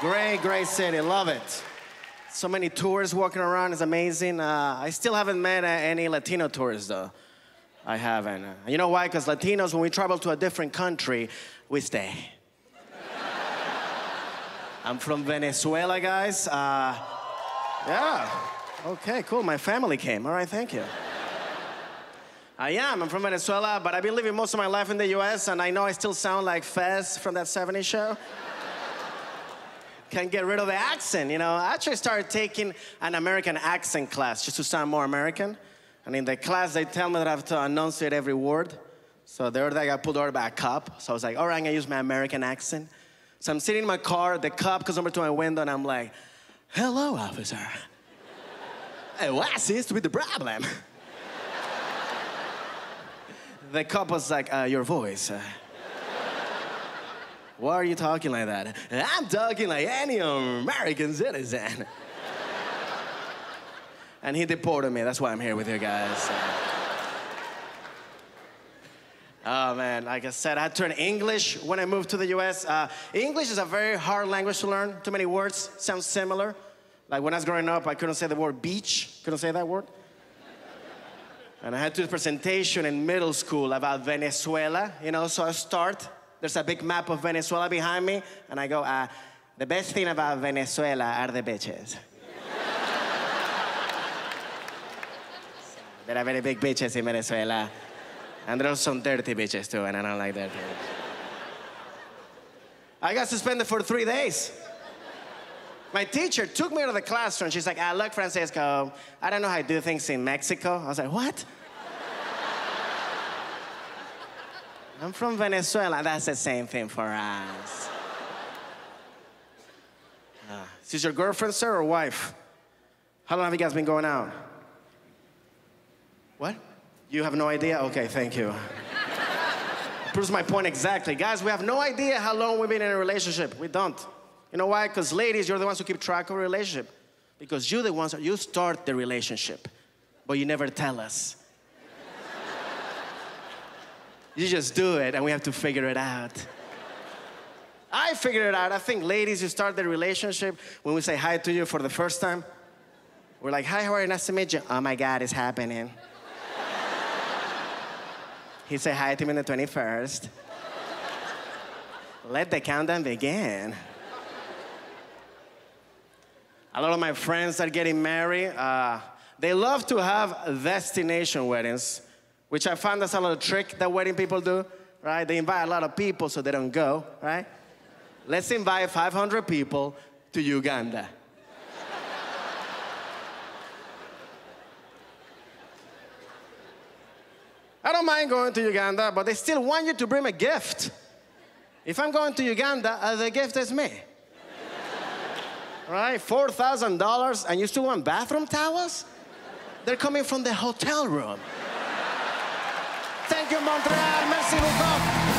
Great, great city. Love it. So many tourists walking around is amazing. Uh, I still haven't met uh, any Latino tourists though. I haven't. You know why? Because Latinos, when we travel to a different country, we stay. I'm from Venezuela, guys. Uh, yeah. Okay, cool. My family came. All right, thank you. I am. I'm from Venezuela, but I've been living most of my life in the US, and I know I still sound like Fez from that 70s show can get rid of the accent. You know, I actually started taking an American accent class just to sound more American. And in the class, they tell me that I have to enunciate every word. So the other day, I got pulled over by a cop. So I was like, all right, I'm gonna use my American accent. So I'm sitting in my car, the cop comes over to my window, and I'm like, hello, officer. hey, what seems to be the problem? the cop was like, uh, your voice. Uh, why are you talking like that? I'm talking like any American citizen. and he deported me. That's why I'm here with you guys. Oh man, like I said, I had to learn English when I moved to the US. Uh, English is a very hard language to learn. Too many words sound similar. Like when I was growing up, I couldn't say the word beach. Couldn't say that word. And I had to do a presentation in middle school about Venezuela, you know, so I start there's a big map of Venezuela behind me, and I go, uh, the best thing about Venezuela are the bitches. there are very big bitches in Venezuela. And there are some dirty bitches too, and I don't like dirty I got suspended for three days. My teacher took me out of the classroom. She's like, ah, look, Francisco, I don't know how to do things in Mexico. I was like, what? I'm from Venezuela. That's the same thing for us. Uh, is this your girlfriend, sir, or wife? How long have you guys been going out? What? You have no idea? Okay, thank you. Proves my point exactly. Guys, we have no idea how long we've been in a relationship. We don't. You know why? Because ladies, you're the ones who keep track of a relationship. Because you're the ones that you start the relationship, but you never tell us. You just do it, and we have to figure it out. I figured it out. I think ladies, you start the relationship when we say hi to you for the first time. We're like, hi, how are you? Nice to meet you. Oh my God, it's happening. he said hi to me on the 21st. Let the countdown begin. A lot of my friends are getting married. Uh, they love to have destination weddings which I found that's a little trick that wedding people do, right? They invite a lot of people so they don't go, right? Let's invite 500 people to Uganda. I don't mind going to Uganda, but they still want you to bring a gift. If I'm going to Uganda, the gift is me. right? $4,000 and you still want bathroom towels? They're coming from the hotel room. Montreal, merci beaucoup.